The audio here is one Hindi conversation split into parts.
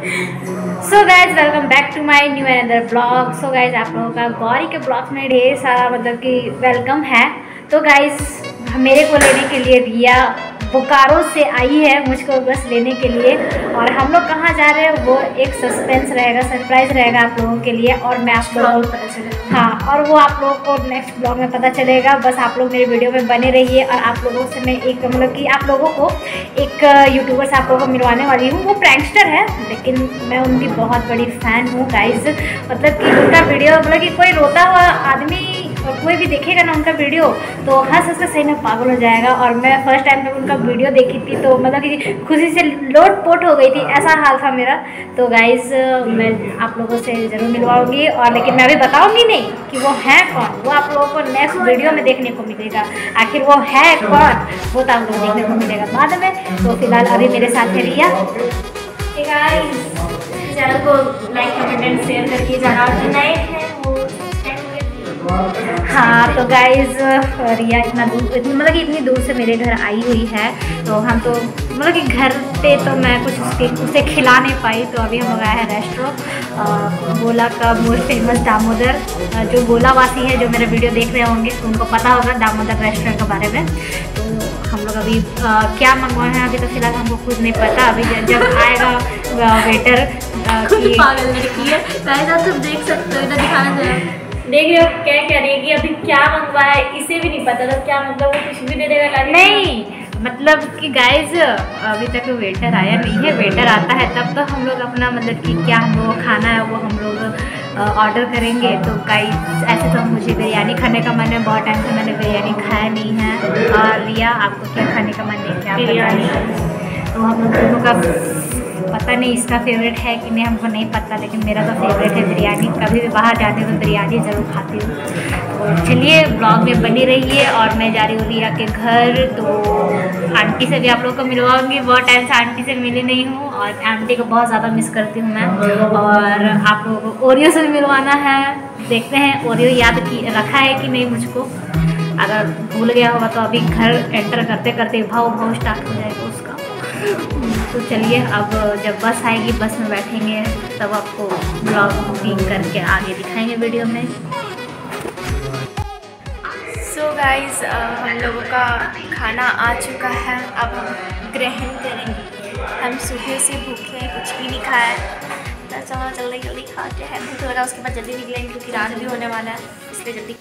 So guys welcome back to my new another blog so guys आप लोगों का गौरी के ब्लॉग में ढेर सारा मतलब कि वेलकम है। तो गाइज़ मेरे को लेने के लिए रिया बोकारो से आई है मुझको बस लेने के लिए। और हम लोग कहाँ जा रहे हैं? वो एक सस्पेंस रहेगा सरप्राइज़ रहेगा आप लोगों के लिए और मैं आप लोगों हाँ और वो आप लोगों को नेक्स्ट ब्लॉग में पता चलेगा। बस आप लोग मेरे वीडियो में बने रहिए और आप लोगों से मैं एक मतलब कि आप लोगों को एक यूट्यूबर से आप लोगों को मिलवाने वाली हूँ। वो प्रैंकस्टर है लेकिन मैं उनकी बहुत बड़ी फ़ैन हूँ गाइज़ मतलब कि उनका वीडियो मतलब कि कोई रोता हुआ आदमी और कोई भी देखेगा ना उनका वीडियो तो हंस हंस सही में पागल हो जाएगा। और मैं फ़र्स्ट टाइम जब उनका वीडियो देखी थी तो मतलब कि खुशी से लोट पोट हो गई थी, ऐसा हाल था मेरा। तो गाइज़ मैं आप लोगों से ज़रूर मिलवाऊँगी, और लेकिन मैं अभी बताऊँगी नहीं कि वो है कौन। वो आप लोगों को नेक्स्ट वीडियो में देखने को मिलेगा। आखिर वो है कौन? वो तो आप लोगों देखने को मिलेगा बाद में। तो फ़िलहाल अभी मेरे साथ है रिया। चैनल को लाइक कमेंट एंड शेयर करके जाना। नए हैं तो गाइज़ रिया इतना दूर मतलब कि इतनी दूर से मेरे घर आई हुई है तो हम तो मतलब कि घर पे तो मैं कुछ उसके उसे खिला नहीं पाई तो अभी हम गए हैं रेस्टोरों गोला का मोस्ट फ़ेमस दामोदर जो गोला वासी है जो मेरे वीडियो देख रहे होंगे तो उनको पता होगा दामोदर रेस्टोरेंट के बारे में। तो हम लोग अभी आ, क्या मंगवाए हैं अभी तो फ़िलहाल हमको खुद नहीं पता। अभी जब आएगा वेटर पागल लड़की है। तुम देख सकते हो इधर दिखाना चाहिए देख रहे हो क्या क्या रहेगी अभी क्या मंगवाया है इसे भी नहीं पता था क्या मतलब वो कुछ भी दे देगा नहीं मतलब कि गाइज़ अभी तक वेटर आया नहीं है वेटर आता है तब तो हम लोग अपना मतलब कि क्या हम लोग खाना है वो हम लोग ऑर्डर करेंगे। तो गाइज़ ऐसे तो मुझे बिरयानी खाने का मन है बहुत टाइम से मैंने बिरयानी खाया नहीं है। और रिया आपको क्या खाने का मन है क्या बिरयानी। तो हम लोग दोनों का पता नहीं इसका फेवरेट है कि नहीं, हमको नहीं पता, लेकिन मेरा तो फेवरेट है बिरयानी। कभी भी बाहर जाती हूँ तो बिरयानी ज़रूर खाती हूँ। तो चलिए ब्लॉग में बनी रहिए और मैं जा रही हूँ रिया के घर। तो आंटी से भी आप लोग को मिलवाऊँगी। बहुत टाइम से आंटी से मिली नहीं हूँ और आंटी को बहुत ज़्यादा मिस करती हूँ मैं। और आप लोगों को ओरियो से भी मिलवाना है। देखते हैं, ओरियो याद की, रखा है कि नहीं मुझको? अगर भूल गया होगा तो अभी घर एंटर करते करते भाव भाव स्टार्ट हो जाएगा। तो चलिए, अब जब बस आएगी, बस में बैठेंगे, तब आपको ब्लॉग बुकिंग करके आगे दिखाएँगे वीडियो में। सो so गाइस हम लोगों का खाना आ चुका है। अब हम ग्रहण करेंगे। हम सुबह से भूखे हैं, कुछ भी नहीं खाया। तो चलो जल्दी जल्दी खाते हैं? भूख लगा उसके बाद जल्दी निकलेंगे, क्योंकि रात भी होने वाला है, इसलिए जल्दी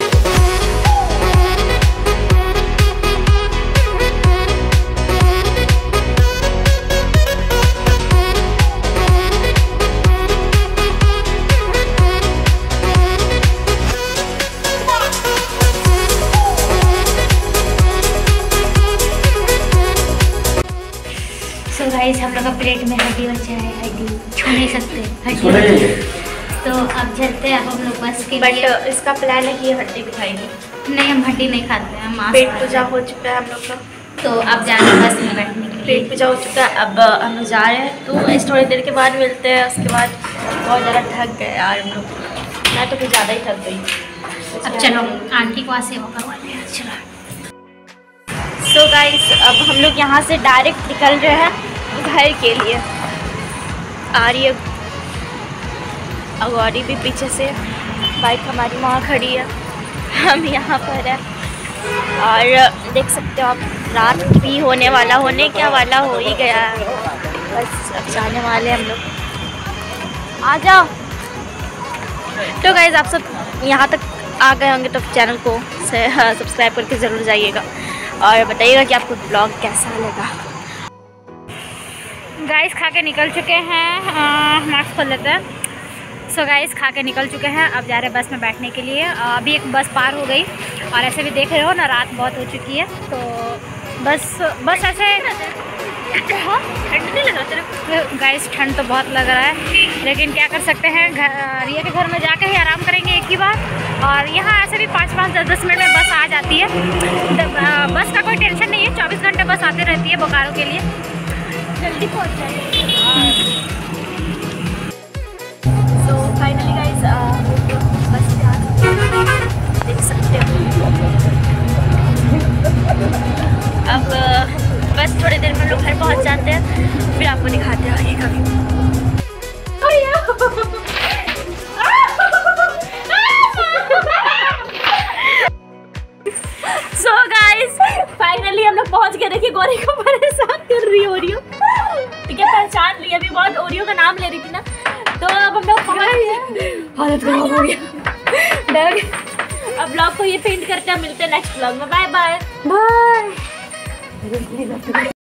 प्लेट में हड्डी बचा है हड्डी छू नहीं सकते हड्डी तो अब चलते हैं अब हम लोग बस के बट इसका प्लान है कि ये हड्डी भी खाएँगे नहीं हम हड्डी नहीं खाते हैं हम पेट पूजा हो। चुका है हम लोग का। तो अब जाना बस में बैठने के लिए। पेट पूजा हो चुका है अब हम लोग जा रहे हैं। तो इस थोड़ी देर के बाद मिलते हैं उसके बाद बहुत ज़्यादा थक गए यार हम लोग। मैं तो कुछ ज़्यादा ही थक गई। अब चलो आंटी को सेवा करवाते हैं चलो। सो so गाइस अब हम लोग यहाँ से डायरेक्ट निकल रहे हैं। घर के लिए। आ रही है अगौरी भी पीछे से। बाइक हमारी वहाँ खड़ी है। हम यहाँ पर हैं। और देख सकते हो आप, रात भी होने वाला, होने क्या वाला हो ही गया है। बस अब जाने वाले हम लोग। आ जाओ। तो गाइज़ आप सब यहाँ तक आ गए होंगे तो चैनल को सब्सक्राइब करके ज़रूर जाइएगा। और बताइएगा कि आपको ब्लॉग कैसा लगा। गाइस खा के निकल चुके हैं मास्क खोल लेते हैं। सो गाइस खा के निकल चुके हैं, अब जा रहे हैं बस में बैठने के लिए। अभी एक बस पार हो गई, और ऐसे भी देख रहे हो ना, रात बहुत हो चुकी है तो बस बस ऐसे गाइस ठंड तो बहुत लग रहा है, लेकिन क्या कर सकते हैं, घर रिया के घर में जाकर ही आराम करेंगे एक ही बार। और यहाँ ऐसे भी पाँच पाँच, दस दस मिनट में बस आ जाती है। बस का कोई टेंशन नहीं है, चौबीस घंटे बस आते रहती है बोकारो के लिए। जल्दी पहुँच सो फाइनली गाइज़ बस देख सकते हो। अब uh, बस थोड़ी देर में लोग घर पहुँच जाते हैं, फिर आपको दिखाते हैं आगे कभी फाइनली हम लोग पहुँच गए। देखिए, गौरी को परेशान कर रही हो रही हूँ। है पहचान ली अभी बहुत ओरियो का नाम ले रही थी ना। तो अब हम लोग हालत खराब हो गया। डर। अब ब्लॉग को ये पेंट करते हैं मिलते हैं नेक्स्ट ब्लॉग में। Bye bye bye